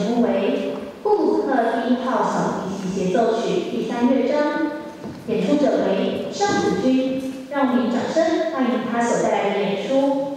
成为《布鲁克第一号小提琴协奏曲》第三乐章，演出者为尚子君，让我们掌声欢迎他所带来的演出。